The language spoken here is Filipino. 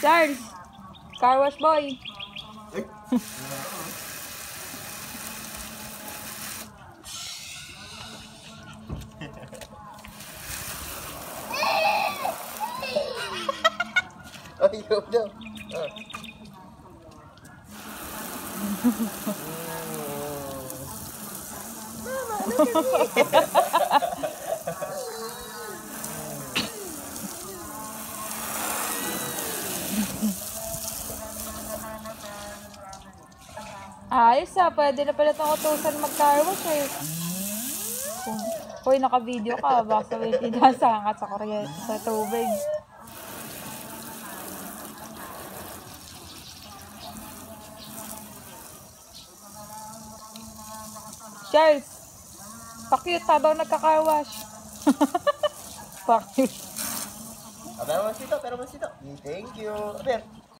Charles, car wash boy. Ayaw daw. Ah. Mama, look at me. Ayos ah, pwede na pala itong utusan mag-car wash eh. Kung, Hoy, naka-video ka, baka may pinasangat sa kuryente, sa tubig. Charles, pa-cute habang nagka-car wash. pa-cute. Pero masito, pero masito. Thank you. Aber,